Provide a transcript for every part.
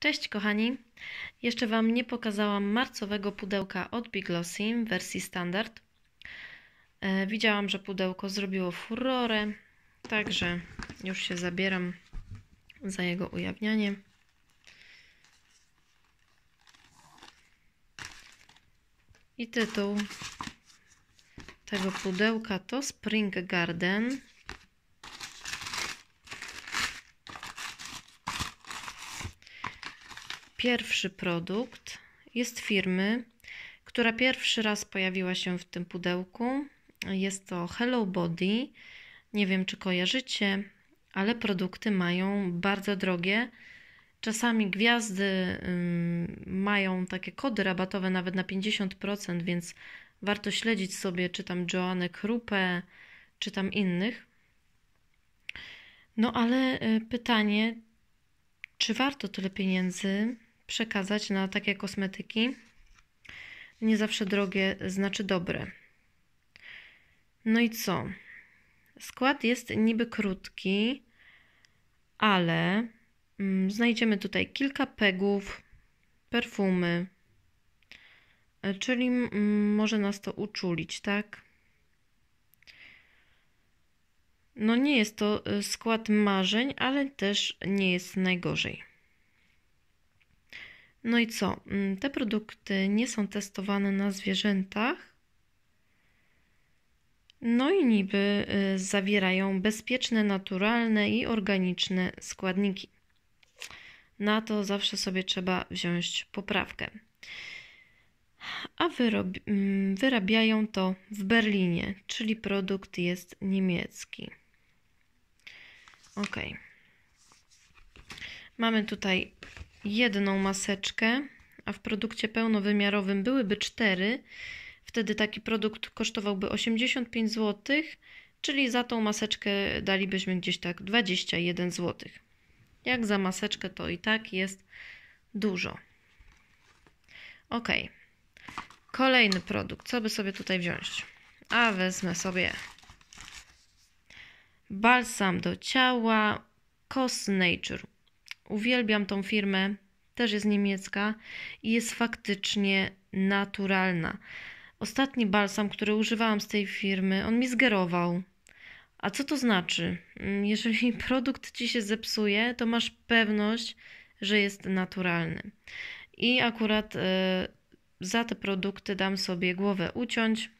Cześć kochani! Jeszcze Wam nie pokazałam marcowego pudełka od Biglossy w wersji standard. E, widziałam, że pudełko zrobiło furorę, także już się zabieram za jego ujawnianie. I tytuł tego pudełka to Spring Garden. Pierwszy produkt jest firmy, która pierwszy raz pojawiła się w tym pudełku. Jest to Hello Body. Nie wiem, czy kojarzycie, ale produkty mają bardzo drogie. Czasami gwiazdy mają takie kody rabatowe nawet na 50%, więc warto śledzić sobie, czy tam Joanne Krupe, czy tam innych. No ale y, pytanie, czy warto tyle pieniędzy przekazać na takie kosmetyki. Nie zawsze drogie znaczy dobre. No i co? Skład jest niby krótki, ale mm, znajdziemy tutaj kilka pegów, perfumy, e, czyli może nas to uczulić, tak? No nie jest to e, skład marzeń, ale też nie jest najgorzej. No i co? Mm, te produkty nie są testowane na zwierzętach. No i niby y, zawierają bezpieczne, naturalne i organiczne składniki. Na to zawsze sobie trzeba wziąć poprawkę. A mm, wyrabiają to w Berlinie, czyli produkt jest niemiecki. Ok. Mamy tutaj jedną maseczkę, a w produkcie pełnowymiarowym byłyby cztery, wtedy taki produkt kosztowałby 85 zł, czyli za tą maseczkę dalibyśmy gdzieś tak 21 zł. Jak za maseczkę to i tak jest dużo. Ok. Kolejny produkt. Co by sobie tutaj wziąć? A wezmę sobie balsam do ciała Cos Nature Uwielbiam tą firmę, też jest niemiecka i jest faktycznie naturalna. Ostatni balsam, który używałam z tej firmy, on mi zgerował. A co to znaczy? Mm, jeżeli produkt ci się zepsuje, to masz pewność, że jest naturalny. I akurat y, za te produkty dam sobie głowę uciąć.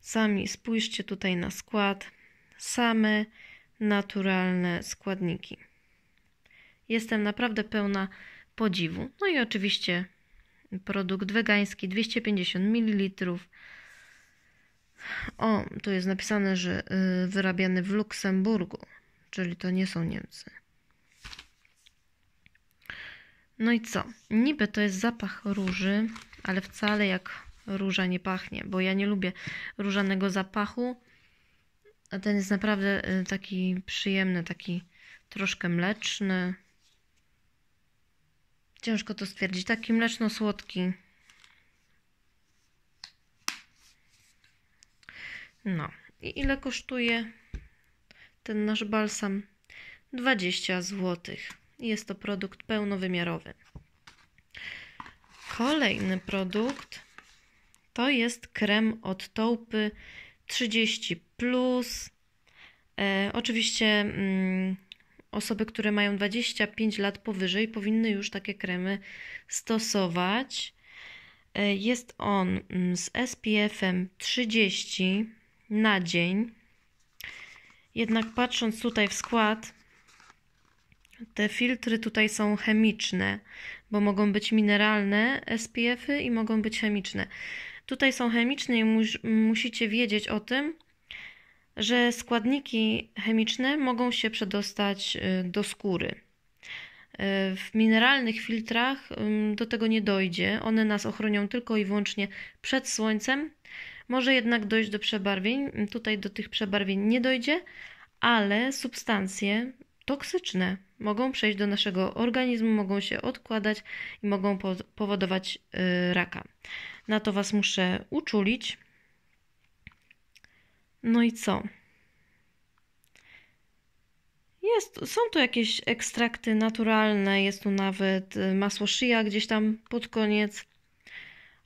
Sami spójrzcie tutaj na skład. Same naturalne składniki. Jestem naprawdę pełna podziwu. No i oczywiście produkt wegański 250 ml. O, tu jest napisane, że y, wyrabiany w Luksemburgu, czyli to nie są Niemcy. No i co? Niby to jest zapach róży, ale wcale jak róża nie pachnie, bo ja nie lubię różanego zapachu, a ten jest naprawdę y, taki przyjemny, taki troszkę mleczny. Ciężko to stwierdzić. Taki mleczno-słodki. No. I ile kosztuje ten nasz balsam? 20 zł. Jest to produkt pełnowymiarowy. Kolejny produkt to jest krem od Taupy 30. Plus. E, oczywiście mm, osoby, które mają 25 lat powyżej, powinny już takie kremy stosować. E, jest on mm, z SPF-em 30 na dzień. Jednak patrząc tutaj w skład, te filtry tutaj są chemiczne, bo mogą być mineralne SPF-y i mogą być chemiczne. Tutaj są chemiczne i mus musicie wiedzieć o tym, że składniki chemiczne mogą się przedostać y, do skóry. Y, w mineralnych filtrach do tego nie dojdzie. One nas ochronią tylko i wyłącznie przed słońcem. Może jednak dojść do przebarwień. Tutaj do tych przebarwień nie dojdzie, ale substancje toksyczne mogą przejść do naszego organizmu, mogą się odkładać i mogą powodować y, raka. Na to Was muszę uczulić. No i co? Jest, są tu jakieś ekstrakty naturalne, jest tu nawet y, masło szyja gdzieś tam pod koniec,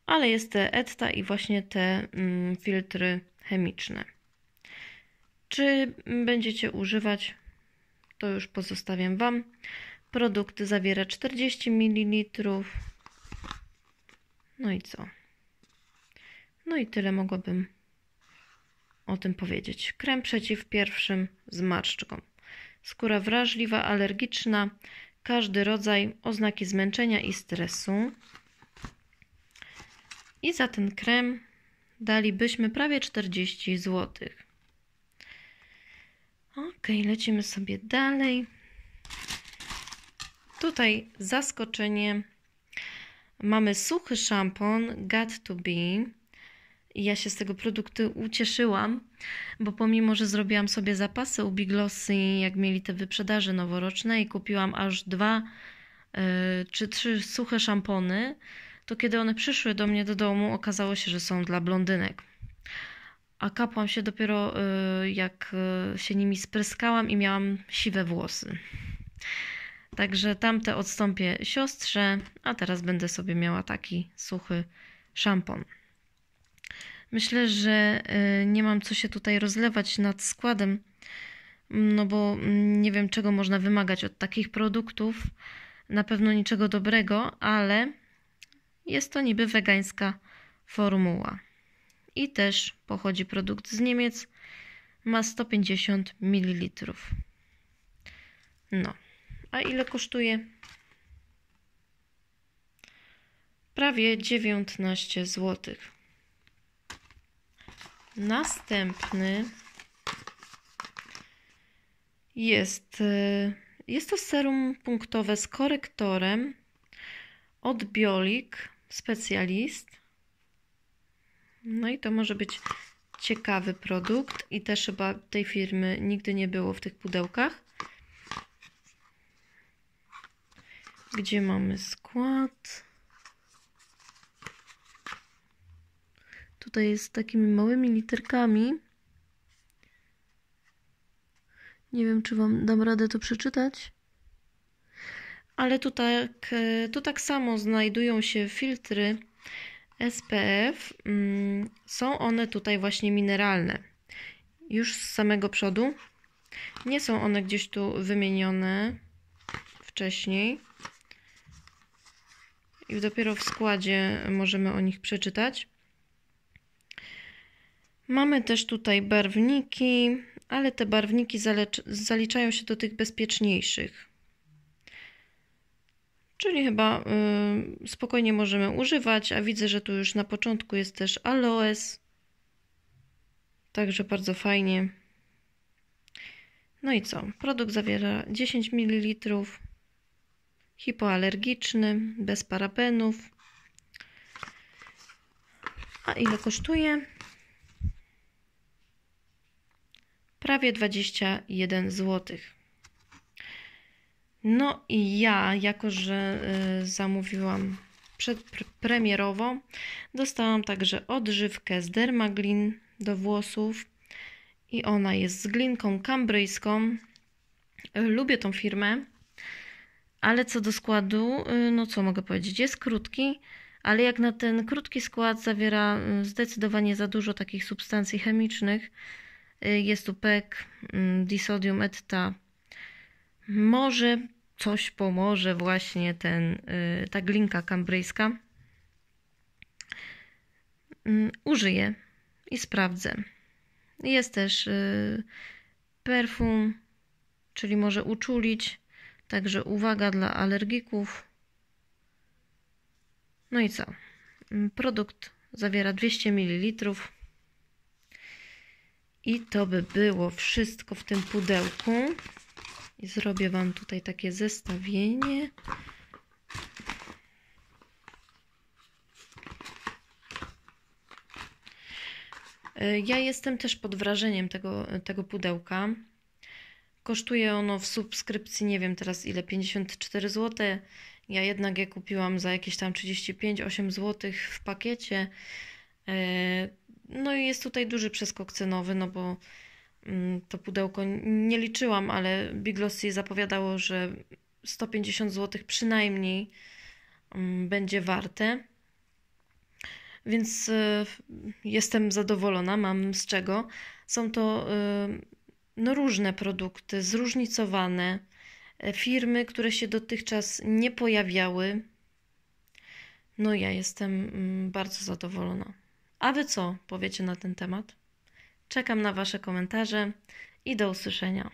ale jest te etta i właśnie te mm, filtry chemiczne. Czy będziecie używać, to już pozostawiam Wam. Produkt zawiera 40 ml. No i co? No i tyle mogłabym o tym powiedzieć. Krem przeciw pierwszym zmarszczkom. Skóra wrażliwa, alergiczna, każdy rodzaj oznaki zmęczenia i stresu. I za ten krem dalibyśmy prawie 40 zł. Ok, lecimy sobie dalej. Tutaj zaskoczenie. Mamy suchy szampon Got to Be. I ja się z tego produktu ucieszyłam, bo pomimo, że zrobiłam sobie zapasy u Biglossy, jak mieli te wyprzedaże noworoczne i kupiłam aż dwa yy, czy trzy suche szampony, to kiedy one przyszły do mnie do domu, okazało się, że są dla blondynek. A kapłam się dopiero yy, jak yy, się nimi spryskałam i miałam siwe włosy. Także tamte odstąpię siostrze, a teraz będę sobie miała taki suchy szampon. Myślę, że y, nie mam co się tutaj rozlewać nad składem, no bo mm, nie wiem, czego można wymagać od takich produktów. Na pewno niczego dobrego, ale jest to niby wegańska formuła. I też pochodzi produkt z Niemiec, ma 150 ml. No, a ile kosztuje? Prawie 19 złotych. Następny jest, e, jest to serum punktowe z korektorem od Biolik Specjalist. No i to może być ciekawy produkt i też chyba tej firmy nigdy nie było w tych pudełkach. Gdzie mamy skład? Tutaj jest takimi małymi literkami. Nie wiem, czy Wam dam radę to przeczytać. Ale tu tak, tu tak samo znajdują się filtry SPF. Mm, są one tutaj właśnie mineralne. Już z samego przodu. Nie są one gdzieś tu wymienione wcześniej. I dopiero w składzie możemy o nich przeczytać. Mamy też tutaj barwniki, ale te barwniki zaliczają się do tych bezpieczniejszych. Czyli chyba y, spokojnie możemy używać, a widzę, że tu już na początku jest też aloes. Także bardzo fajnie. No i co? Produkt zawiera 10 ml, hipoalergiczny, bez parabenów. A ile kosztuje? Prawie 21 zł. No i ja, jako że y, zamówiłam przedpremierowo, dostałam także odżywkę z Dermaglin do włosów i ona jest z glinką kambryjską. Lubię tą firmę, ale co do składu, y, no co mogę powiedzieć, jest krótki, ale jak na ten krótki skład zawiera y, zdecydowanie za dużo takich substancji chemicznych, jest tu PEK, mm, disodium etta. Może coś pomoże właśnie ten, y, ta glinka kambryjska. Mm, użyję i sprawdzę. Jest też y, perfum, czyli może uczulić. Także uwaga dla alergików. No i co? Mm, produkt zawiera 200 ml. I to by było wszystko w tym pudełku. I zrobię Wam tutaj takie zestawienie. Ja jestem też pod wrażeniem tego, tego pudełka. Kosztuje ono w subskrypcji, nie wiem teraz ile, 54 zł. Ja jednak je kupiłam za jakieś tam 35-8 zł w pakiecie. E, no i jest tutaj duży przeskok cenowy, no bo mm, to pudełko nie liczyłam, ale Biglossy zapowiadało, że 150 zł przynajmniej mm, będzie warte. Więc y, jestem zadowolona, mam z czego. Są to y, no, różne produkty, zróżnicowane, e, firmy, które się dotychczas nie pojawiały. No, ja jestem mm, bardzo zadowolona. A wy co powiecie na ten temat? Czekam na Wasze komentarze i do usłyszenia.